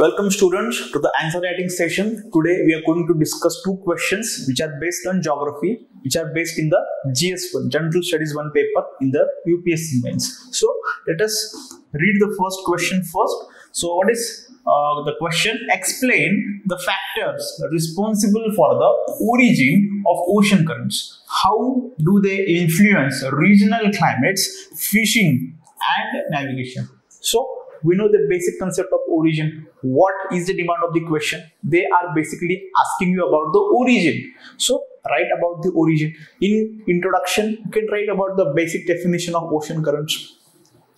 Welcome students to the answer writing session. Today we are going to discuss two questions which are based on geography, which are based in the GS1, General Studies 1 paper in the UPSC mains. So let us read the first question first. So what is uh, the question? Explain the factors responsible for the origin of ocean currents. How do they influence regional climates, fishing and navigation? So we know the basic concept of origin. What is the demand of the question? They are basically asking you about the origin. So write about the origin. In introduction you can write about the basic definition of ocean currents.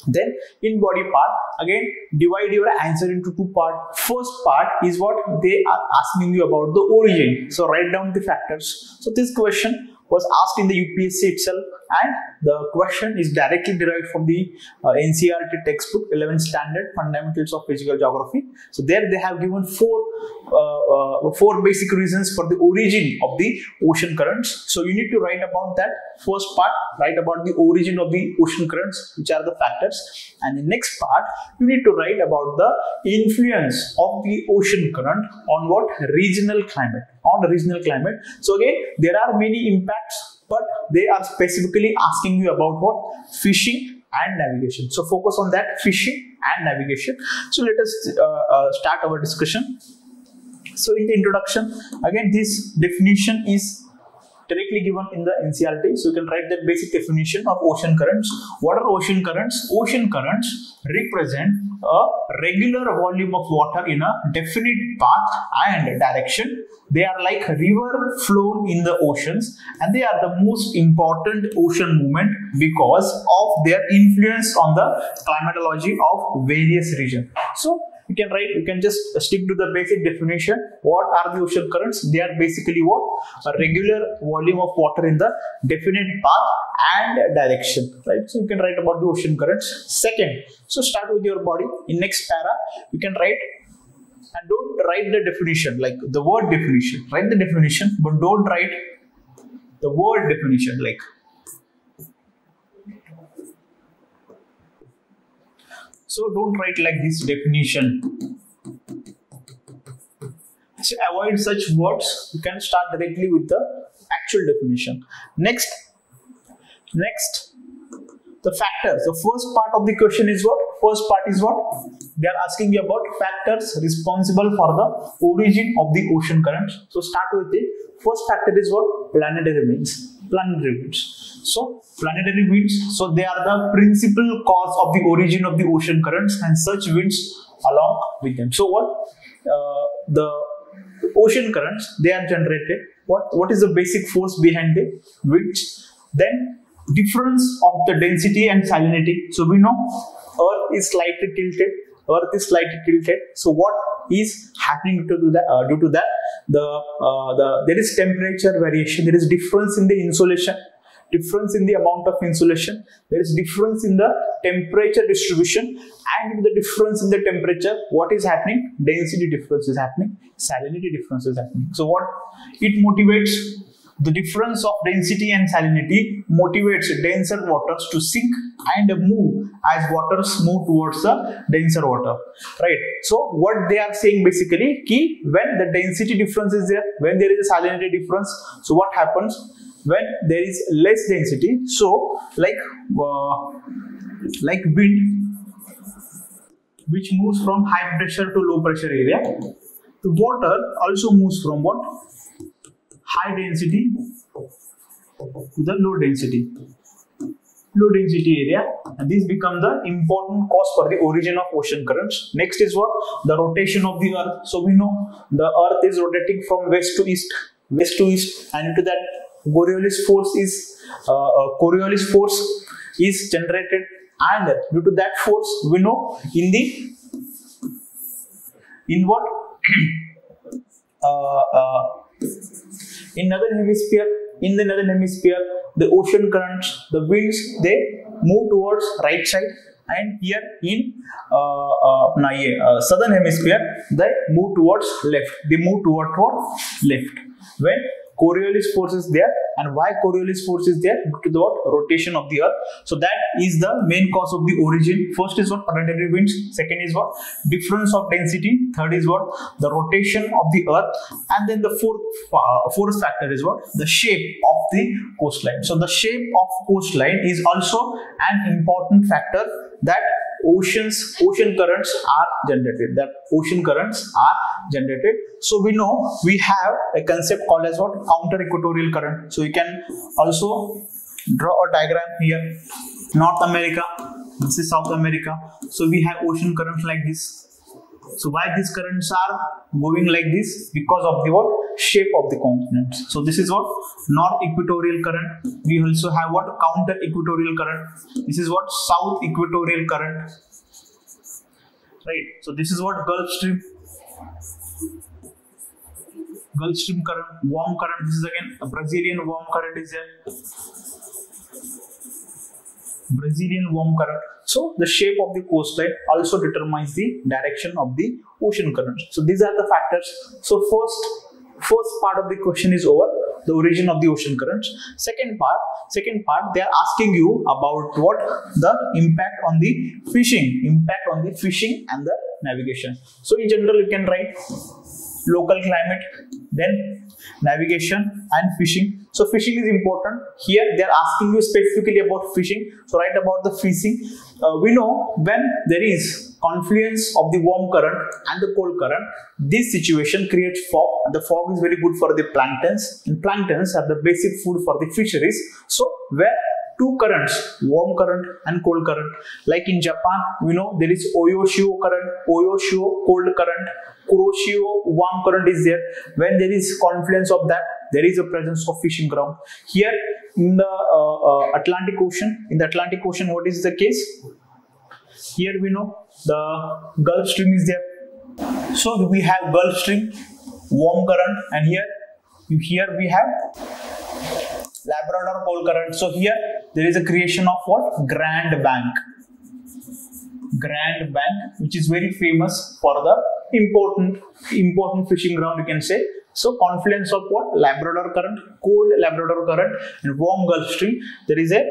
Then in body part again divide your answer into two part. First part is what they are asking you about the origin. So write down the factors. So this question was asked in the UPSC itself and the question is directly derived from the uh, NCERT textbook 11th standard fundamentals of physical geography. So there they have given four uh, uh, four basic reasons for the origin of the ocean currents. So you need to write about that first part write about the origin of the ocean currents which are the factors. And the next part you need to write about the influence of the ocean current on what? Regional climate on regional climate. So again there are many impacts but they are specifically asking you about what? Fishing and navigation. So focus on that fishing and navigation. So let us uh, uh, start our discussion. So in the introduction again this definition is directly given in the NCERT. So you can write the basic definition of ocean currents. What are ocean currents? Ocean currents represent a regular volume of water in a definite path and direction. They are like river flown in the oceans and they are the most important ocean movement because of their influence on the climatology of various regions. So you can write you can just stick to the basic definition. What are the ocean currents? They are basically what? A regular volume of water in the definite path and direction right? So you can write about the ocean currents. Second so start with your body. In next para you can write and don't write the definition like the word definition. Write the definition but don't write the word definition like so don't write like this definition. So avoid such words. You can start directly with the actual definition. Next. Next. The factors. The first part of the question is what? First part is what? They are asking you about factors responsible for the origin of the ocean currents so start with it first factor is what? Planetary winds planetary winds so planetary winds so they are the principal cause of the origin of the ocean currents and such winds along with them. So what? Uh, the ocean currents they are generated. What what is the basic force behind the winds? Then difference of the density and salinity. So we know earth is slightly tilted earth is slightly tilted. So what is happening due to that uh, due to that? The uh, the there is temperature variation. There is difference in the insolation. Difference in the amount of insolation. There is difference in the temperature distribution. And the difference in the temperature what is happening? Density difference is happening. Salinity difference is happening. So what it motivates the difference of density and salinity motivates denser waters to sink and move as waters move towards the denser water right? So what they are saying basically key when the density difference is there when there is a salinity difference so what happens? When there is less density so like uh, like wind which moves from high pressure to low pressure area the water also moves from what high density to the low density. Low density area. And these become the important cause for the origin of ocean currents. Next is what? The rotation of the earth. So we know the earth is rotating from west to east west to east. And into that Coriolis force is uh, uh, Coriolis force is generated. And due to that force we know in the in what? Uh, uh, in northern hemisphere in the northern hemisphere the ocean currents the winds they move towards right side. And here in uh, uh, uh, southern hemisphere they move towards left. They move toward what left. When Coriolis force is there and why Coriolis force is there? To the what? rotation of the earth. So that is the main cause of the origin. First is what? Planetary winds. Second is what? Difference of density. Third is what? The rotation of the earth. And then the fourth uh, fourth factor is what? The shape of the coastline. So the shape of coastline is also an important factor that oceans ocean currents are generated. That ocean currents are generated. So we know we have a concept called as what? Counter equatorial current. So you can also draw a diagram here. North america this is south america. So we have ocean currents like this so why these currents are going like this? Because of the what? Shape of the continents so this is what? North equatorial current. We also have what? Counter equatorial current. This is what? South equatorial current. Right. So this is what? Gulf stream. Gulf stream current. Warm current. This is again a brazilian warm current is there Brazilian warm current. So the shape of the coastline also determines the direction of the ocean currents. So these are the factors. So first, first part of the question is over the origin of the ocean currents second part second part they are asking you about what the impact on the fishing impact on the fishing and the navigation so in general you can write local climate then navigation and fishing so fishing is important. Here they are asking you specifically about fishing. So write about the fishing. Uh, we know when there is confluence of the warm current and the cold current, this situation creates fog. And the fog is very good for the planktons and planktons are the basic food for the fisheries. So where two currents, warm current and cold current. Like in Japan, we know there is Oyashio current, Oyashio cold current, Kuroshio warm current is there. When there is confluence of that, there is a presence of fishing ground. Here in the uh, uh, Atlantic Ocean, in the Atlantic Ocean, what is the case? Here we know the Gulf Stream is there. So we have Gulf Stream, warm current, and here, here we have Labrador cold current. So here there is a creation of what? Grand Bank. Grand Bank, which is very famous for the important important fishing ground, you can say. So confluence of what? Labrador current, cold Labrador current and warm Gulf Stream. There is a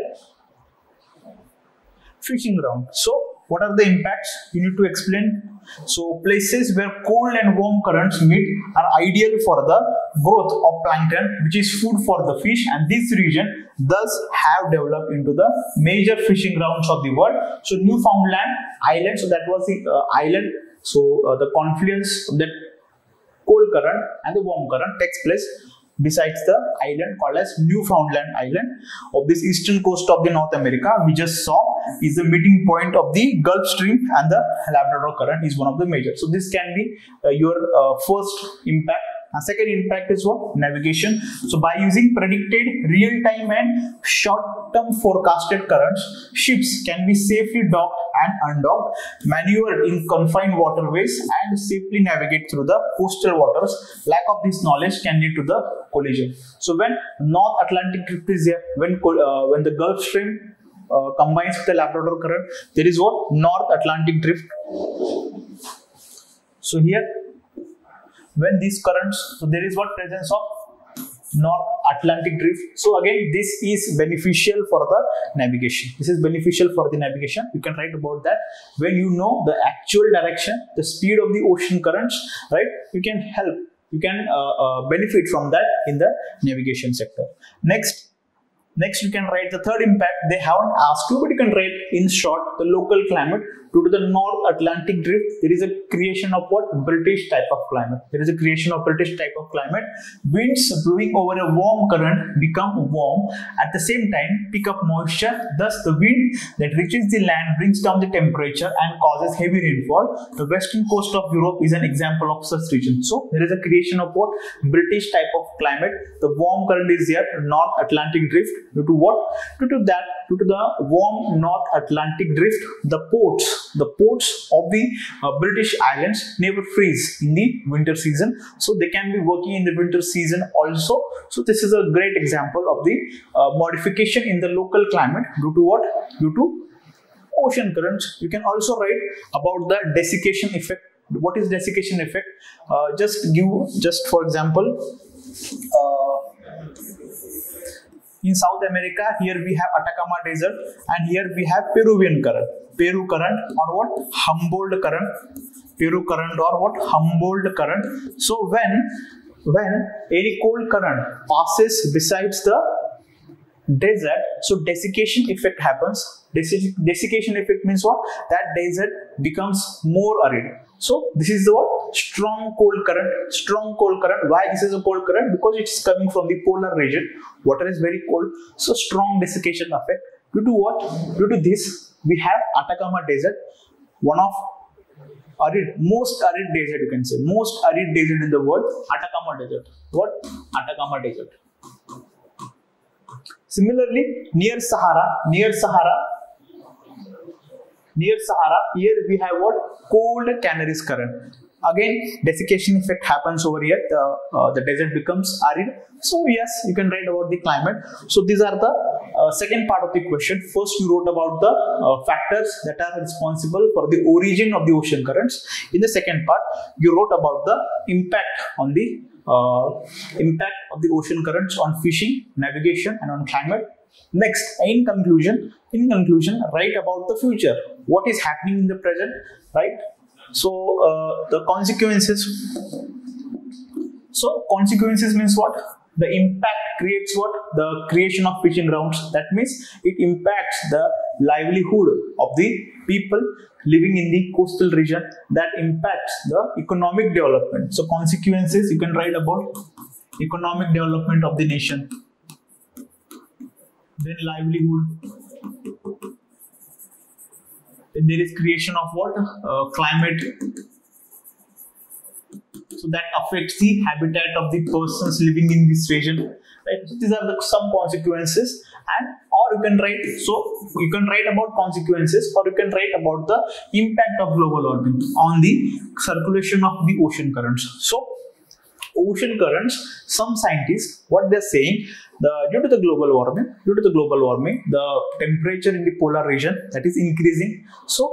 fishing ground. So what are the impacts? You need to explain. So places where cold and warm currents meet are ideal for the growth of plankton, which is food for the fish, and this region thus have developed into the major fishing grounds of the world. So Newfoundland island. So that was the uh, island. So uh, the confluence of that cold current and the warm current takes place besides the island called as Newfoundland Island of this eastern coast of the North America we just saw is the meeting point of the Gulf Stream and the Labrador current is one of the major. So this can be uh, your uh, first impact and second impact is what? Navigation. So by using predicted real-time and short-term forecasted currents, ships can be safely docked and undocked, maneuvered in confined waterways and safely navigate through the coastal waters. Lack of this knowledge can lead to the collision. So when North Atlantic drift is there, when, uh, when the Gulf Stream uh, combines with the Labrador current, there is what? North Atlantic drift. So here when these currents so there is what? Presence of north atlantic drift. So again this is beneficial for the navigation. This is beneficial for the navigation. You can write about that. When you know the actual direction the speed of the ocean currents right? You can help. You can uh, uh, benefit from that in the navigation sector. Next Next, you can write the third impact. They haven't asked you, but you can write in short the local climate due to the North Atlantic drift. There is a creation of what British type of climate. There is a creation of British type of climate. Winds blowing over a warm current become warm. At the same time, pick up moisture. Thus, the wind that reaches the land brings down the temperature and causes heavy rainfall. The western coast of Europe is an example of such region. So, there is a creation of what British type of climate. The warm current is there. North Atlantic drift Due to what? Due to that, due to the warm North Atlantic drift, the ports, the ports of the uh, British Islands never freeze in the winter season. So they can be working in the winter season also. So this is a great example of the uh, modification in the local climate due to what? Due to ocean currents. You can also write about the desiccation effect. What is desiccation effect? Uh, just give, just for example, uh, In South America, here we have Atacama Desert and here we have Peruvian current. Peru current or what? Humboldt current. Peru current or what? Humboldt current. So when when any cold current passes besides the desert, so desiccation effect happens. Desic- desiccation effect means what? That desert becomes more arid. So this is the what? Strong cold current. Strong cold current. Why this is a cold current? Because it is coming from the polar region. Water is very cold. So strong desiccation effect. Due to what? Due to this, we have Atacama Desert, one of arid, most arid desert you can say, most arid desert in the world, Atacama Desert. What? Atacama Desert. Similarly, near Sahara, near Sahara, near Sahara, here we have what? Cold Canaries current. Again, desiccation effect happens over here. The, uh, the desert becomes arid. So yes, you can write about the climate. So these are the uh, second part of the question. First, you wrote about the uh, factors that are responsible for the origin of the ocean currents. In the second part, you wrote about the impact on the uh, impact of the ocean currents on fishing, navigation, and on climate. Next, in conclusion, in conclusion, write about the future. What is happening in the present, right? So uh, the consequences. So consequences means what? The impact creates what? The creation of fishing grounds. That means it impacts the livelihood of the people living in the coastal region. That impacts the economic development. So consequences you can write about economic development of the nation. Then livelihood. Then there is creation of what? Uh, climate. So that affects the habitat of the persons living in this region right? So these are the some consequences and or you can write so you can write about consequences or you can write about the impact of global warming on the circulation of the ocean currents. So ocean currents some scientists what they're saying the due to the global warming due to the global warming the temperature in the polar region that is increasing. So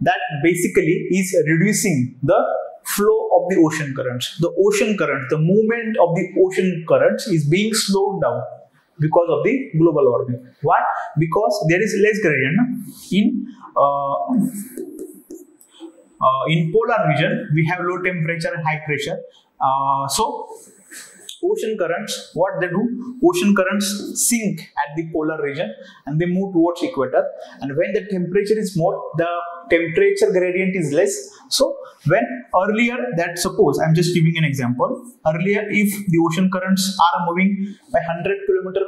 that basically is reducing the flow of the ocean currents. The ocean current the movement of the ocean currents is being slowed down because of the global warming. Why? Because there is less gradient in uh, uh, in polar region we have low temperature and high pressure. Uh, so ocean currents what they do? Ocean currents sink at the polar region and they move towards equator. And when the temperature is more the temperature gradient is less. So when earlier that suppose i'm just giving an example. Earlier if the ocean currents are moving by 100 kilometer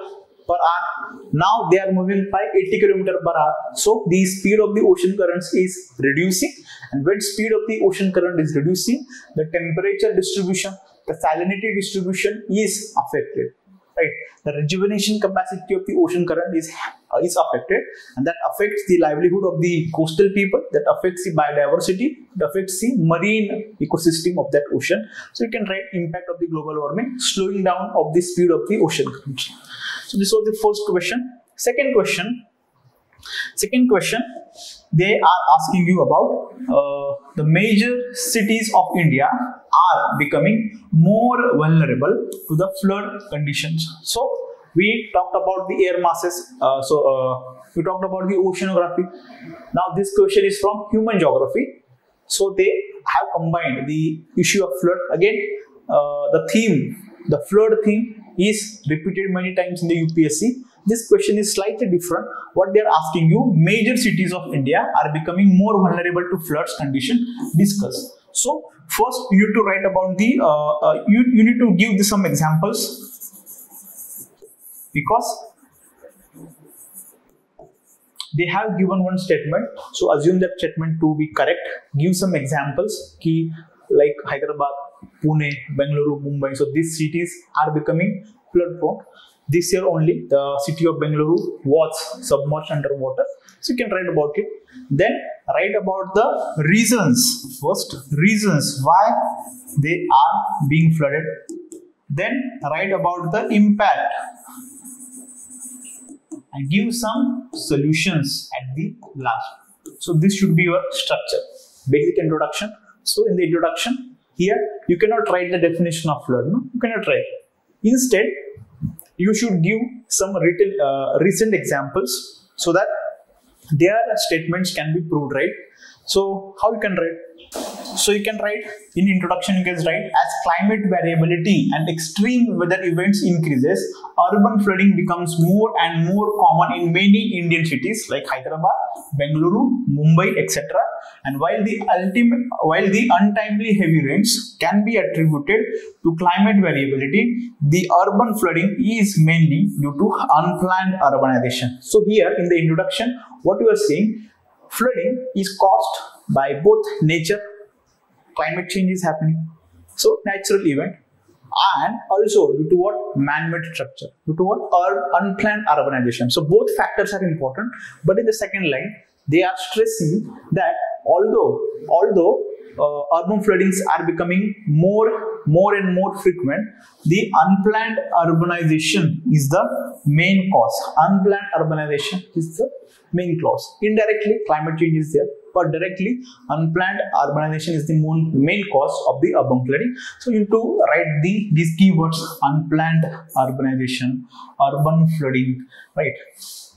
per hour now they are moving by 80 kilometer per hour. So the speed of the ocean currents is reducing. And when speed of the ocean current is reducing the temperature distribution the salinity distribution is affected right? The rejuvenation capacity of the ocean current is uh, is affected and that affects the livelihood of the coastal people that affects the biodiversity it affects the marine ecosystem of that ocean. So you can write impact of the global warming slowing down of the speed of the ocean current. So this was the first question. Second question second question they are asking you about uh, the major cities of India are becoming more vulnerable to the flood conditions. So we talked about the air masses. Uh, so uh, we talked about the oceanography. Now this question is from human geography. So they have combined the issue of flood again. Uh, the theme, the flood theme, is repeated many times in the UPSC this question is slightly different. What they are asking you, major cities of India are becoming more vulnerable to floods condition. Discuss. So first you need to write about the, uh, uh, you, you need to give some examples because they have given one statement. So assume that statement to be correct. Give some examples key like Hyderabad, Pune, Bengaluru, Mumbai. So these cities are becoming flood prone this year only the city of Bengaluru was submerged underwater. So you can write about it. Then write about the reasons. First, reasons why they are being flooded. Then write about the impact and give some solutions at the last. So this should be your structure. Basic introduction. So in the introduction, here you cannot write the definition of flood. No, you cannot write. Instead, you should give some written uh, recent examples so that their statements can be proved right so how you can write so you can write in introduction you can write as climate variability and extreme weather events increases, urban flooding becomes more and more common in many Indian cities like Hyderabad, Bengaluru, Mumbai, etc. And while the ultimate while the untimely heavy rains can be attributed to climate variability, the urban flooding is mainly due to unplanned urbanization. So here in the introduction, what we are saying, flooding is caused by both nature, climate change is happening, so natural event, and also due to what? Man-made structure, due to what? Or unplanned urbanization. So both factors are important, but in the second line, they are stressing that although although uh, urban floodings are becoming more more and more frequent the unplanned urbanization is the main cause. Unplanned urbanization is the main cause. Indirectly climate change is there but directly unplanned urbanization is the main cause of the urban flooding. So you need to write the these keywords unplanned urbanization, urban flooding, right?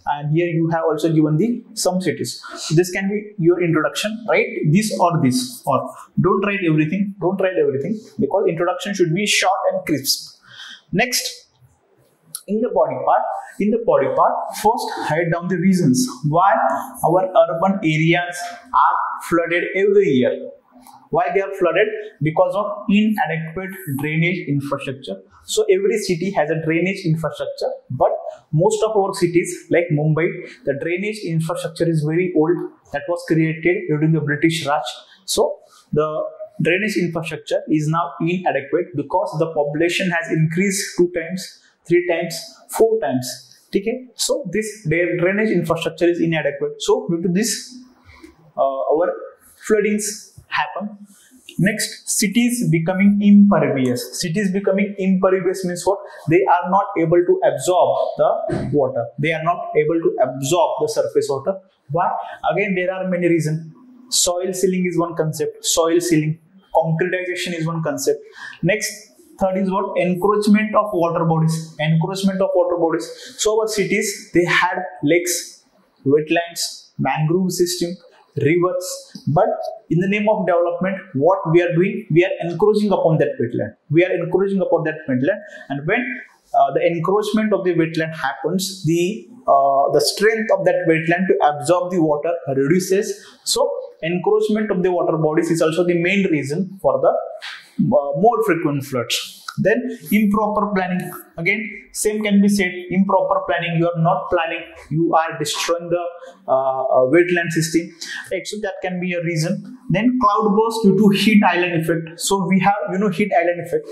And here you have also given the some cities. This can be your introduction. right? this or this or don't write everything. Don't write everything because introduction should be short and crisp. Next, in the body part in the body part first write down the reasons why our urban areas are flooded every year. Why they are flooded? Because of inadequate drainage infrastructure. So every city has a drainage infrastructure but most of our cities like mumbai the drainage infrastructure is very old. That was created during the british raj. So the drainage infrastructure is now inadequate because the population has increased two times three times, four times. Okay, so this their drainage infrastructure is inadequate. So due to this, uh, our floodings happen. Next, cities becoming impervious. Cities becoming impervious means what? They are not able to absorb the water. They are not able to absorb the surface water. Why? Again, there are many reasons. Soil sealing is one concept. Soil sealing. Concretization is one concept. Next, third is what? Encroachment of water bodies. Encroachment of water bodies. So our cities they had lakes wetlands mangrove system rivers. But in the name of development what we are doing? We are encroaching upon that wetland. We are encroaching upon that wetland. And when uh, the encroachment of the wetland happens the uh, the strength of that wetland to absorb the water reduces. So encroachment of the water bodies is also the main reason for the more frequent floods. Then improper planning. Again same can be said improper planning you are not planning you are destroying the uh, uh, wetland system. So that can be a reason. Then cloud burst due to heat island effect. So we have you know heat island effect.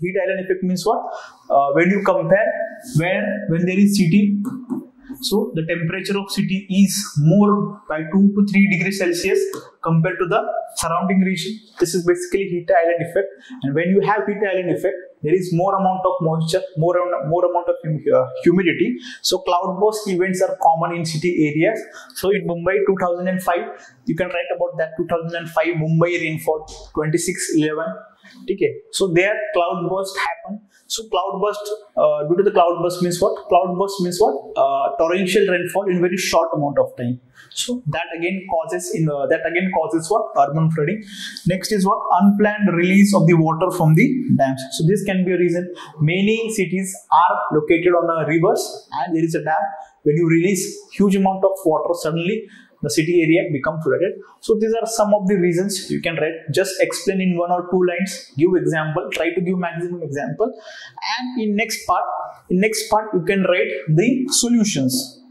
Heat island effect means what? Uh, when you compare where when there is city so the temperature of city is more by 2 to 3 degrees Celsius compared to the surrounding region. This is basically heat island effect. And when you have heat island effect, there is more amount of moisture, more, more amount of uh, humidity. So cloud burst events are common in city areas. So in Mumbai 2005, you can write about that 2005 Mumbai rainfall 2611. Okay. So there cloud burst happened so cloud burst, uh, due to the cloud burst means what? Cloud burst means what? Uh, torrential rainfall in very short amount of time. So that again causes in uh, that again causes what? Urban flooding. Next is what? Unplanned release of the water from the dams. So this can be a reason. Many cities are located on the rivers and there is a dam. When you release huge amount of water suddenly the city area become flooded. So these are some of the reasons you can write. Just explain in one or two lines, give example, try to give maximum example. And in next part, in next part you can write the solutions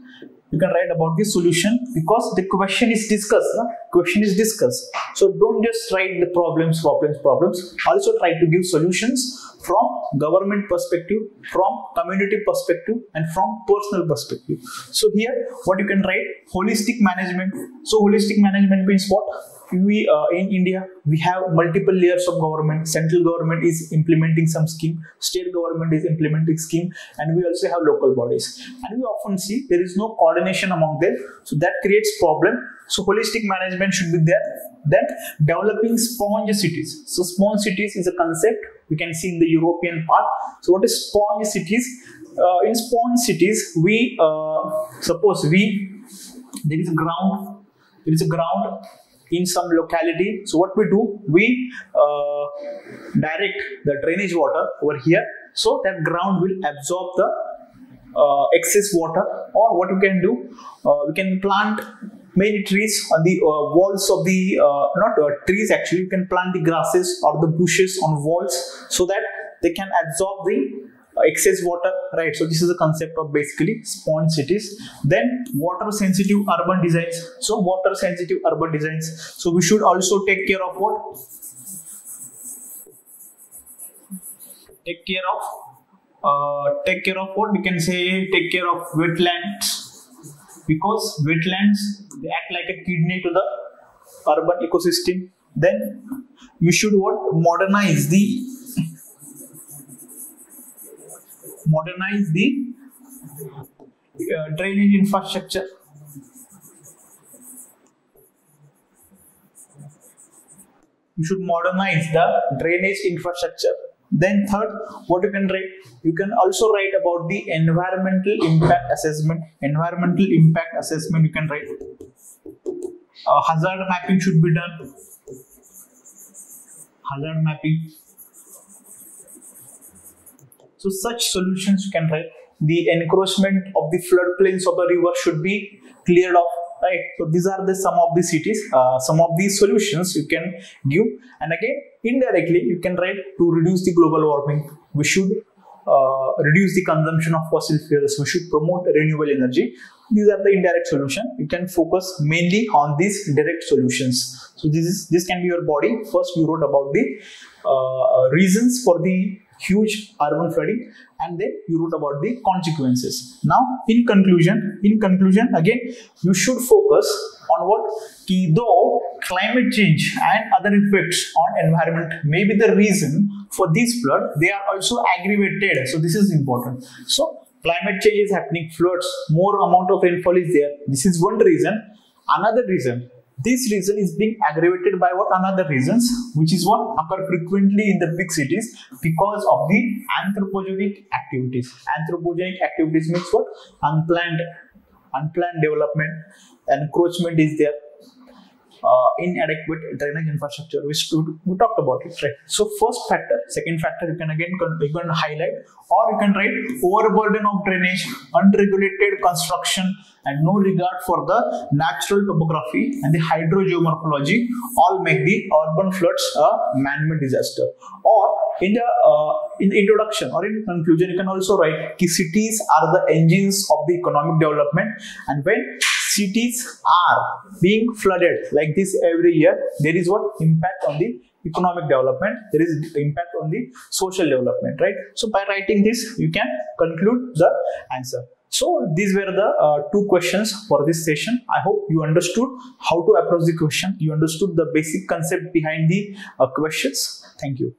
you can write about the solution because the question is discussed no? question is discussed. So don't just write the problems problems problems. Also try to give solutions from government perspective from community perspective and from personal perspective. So here what you can write? Holistic management. So holistic management means what we uh, in India we have multiple layers of government. Central government is implementing some scheme, state government is implementing scheme, and we also have local bodies. And we often see there is no coordination among them, so that creates problem. So holistic management should be there. Then developing sponge cities. So sponge cities is a concept we can see in the European part. So what is sponge cities? Uh, in sponge cities, we uh, suppose we there is a ground, there is a ground in some locality. So what we do, we uh, direct the drainage water over here, so that ground will absorb the uh, excess water. Or what we can do, uh, we can plant many trees on the uh, walls of the uh, not uh, trees actually you can plant the grasses or the bushes on walls so that they can absorb the excess water right? So this is the concept of basically sponge cities. Then water sensitive urban designs. So water sensitive urban designs. So we should also take care of what? Take care of uh, take care of what we can say take care of wetlands. Because wetlands they act like a kidney to the urban ecosystem. Then you should what? Modernize the modernize the uh, drainage infrastructure you should modernize the drainage infrastructure then third, what you can write? You can also write about the environmental impact assessment. Environmental impact assessment you can write. Uh, hazard mapping should be done. Hazard mapping. So such solutions you can write. The encroachment of the floodplains of the river should be cleared off right? So these are the some of the cities uh, some of these solutions you can give. And again indirectly you can write to reduce the global warming. We should uh, reduce the consumption of fossil fuels. We should promote renewable energy. These are the indirect solution. You can focus mainly on these direct solutions. So this is this can be your body. First you wrote about the uh, reasons for the huge urban flooding and then you wrote about the consequences. Now in conclusion in conclusion again you should focus on what though climate change and other effects on environment may be the reason for this flood. They are also aggravated so this is important. So climate change is happening floods more amount of rainfall is there. This is one reason. Another reason this reason is being aggravated by what another reasons, which is what occur frequently in the big cities because of the anthropogenic activities. Anthropogenic activities means what? Unplanned, unplanned development, encroachment is there, uh, inadequate drainage infrastructure which we talked about it right? So first factor second factor you can again you can highlight or you can write overburden of drainage unregulated construction and no regard for the natural topography and the hydrogeomorphology all make the urban floods a man-made disaster. Or in the uh, in the introduction or in conclusion you can also write key cities are the engines of the economic development and when cities are being flooded like this every year, there is what impact on the economic development, there is impact on the social development, right? So by writing this, you can conclude the answer. So these were the uh, two questions for this session. I hope you understood how to approach the question. You understood the basic concept behind the uh, questions. Thank you.